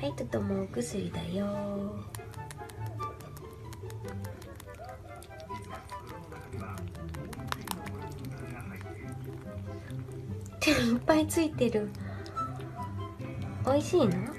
はいとともお薬だよ。手いっぱいついてる。美味しいの？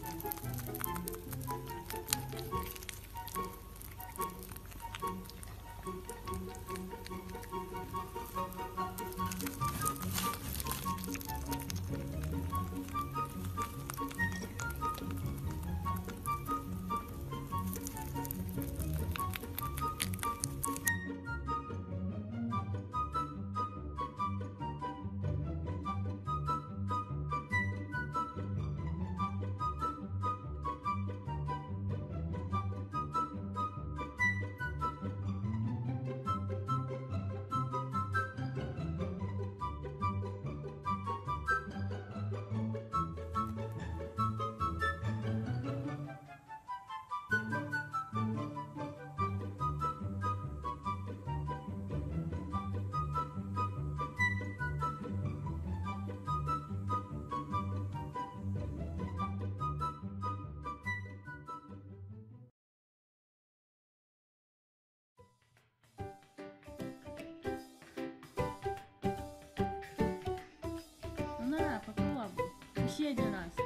Thank you. 시해져놨어.